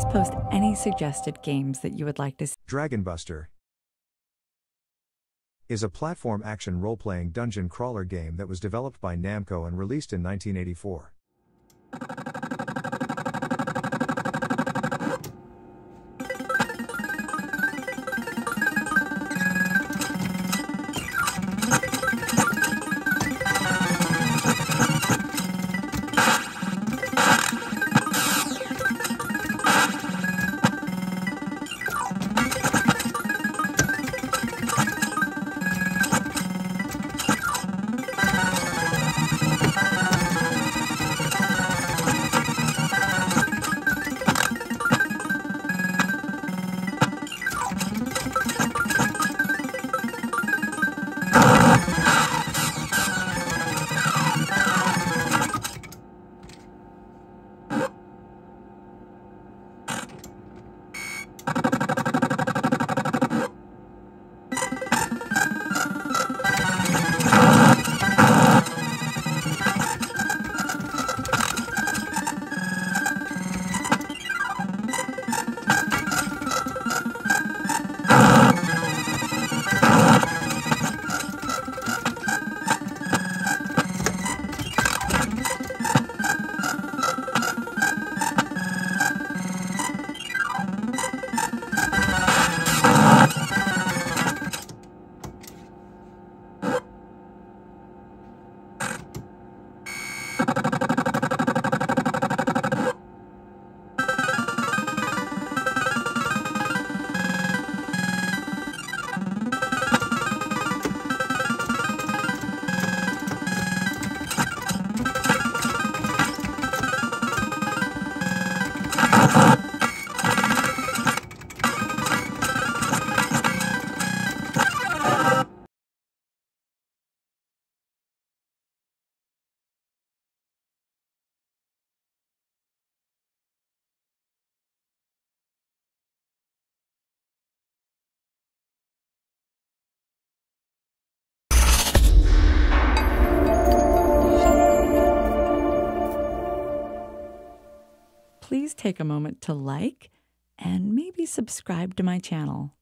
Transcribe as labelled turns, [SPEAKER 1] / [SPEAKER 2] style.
[SPEAKER 1] Please post any suggested games that you would like to see.
[SPEAKER 2] Dragon Buster is a platform action role playing dungeon crawler game that was developed by Namco and released in 1984.
[SPEAKER 1] Take a moment to like and maybe subscribe to my channel.